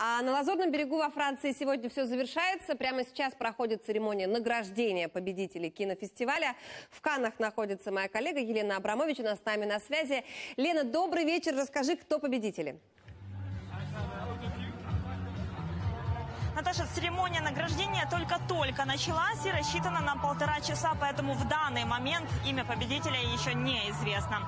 А на Лазурном берегу во Франции сегодня все завершается. Прямо сейчас проходит церемония награждения победителей кинофестиваля. В Каннах находится моя коллега Елена Абрамович. У нас с нами на связи. Лена, добрый вечер. Расскажи, кто победители. Наташа, церемония награждения только-только началась и рассчитана на полтора часа, поэтому в данный момент имя победителя еще неизвестно.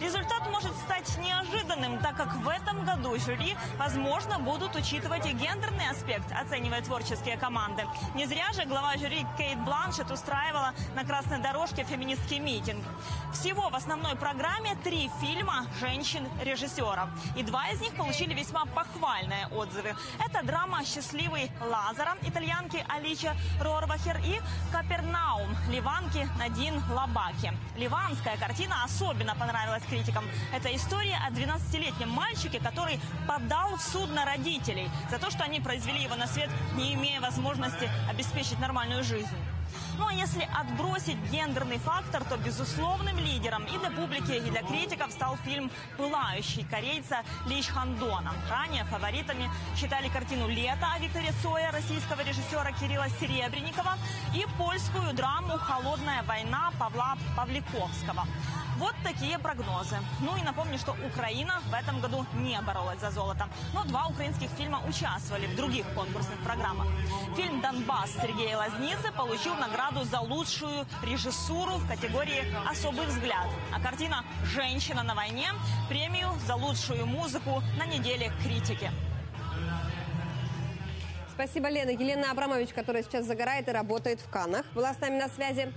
Результат может стать неожиданным, так как в этом году жюри, возможно, будут учитывать и гендерный аспект, оценивая творческие команды. Не зря же глава жюри Кейт Бланшет устраивала на красной дорожке феминистский митинг. Всего в основной программе три фильма женщин-режиссеров. И два из них получили весьма похвальные отзывы. Это драма «Счастливый Лазара, итальянки Алича Рорвахер и Капернаум, ливанки Надин Лабаки. Ливанская картина особенно понравилась критикам. Это история о 12-летнем мальчике, который подал в суд на родителей за то, что они произвели его на свет, не имея возможности обеспечить нормальную жизнь. Ну а если отбросить гендерный фактор, то безусловным лидером и для публики, и для критиков стал фильм «Пылающий» корейца Ли Хандона. Ранее фаворитами считали картину «Лето» Виктория Цоя, российского режиссера Кирилла Серебренникова и польскую драму «Холодная война» Павла Павликовского. Вот такие прогнозы. Ну и напомню, что Украина в этом году не боролась за золото. Но два украинских фильма участвовали в других конкурсных программах. Фильм «Донбасс» Сергея Лазницы получил награду за лучшую режиссуру в категории «Особый взгляд». А картина «Женщина на войне» премию за лучшую музыку на неделе критики. Спасибо, Лена. Елена Абрамович, которая сейчас загорает и работает в Каннах, была с нами на связи.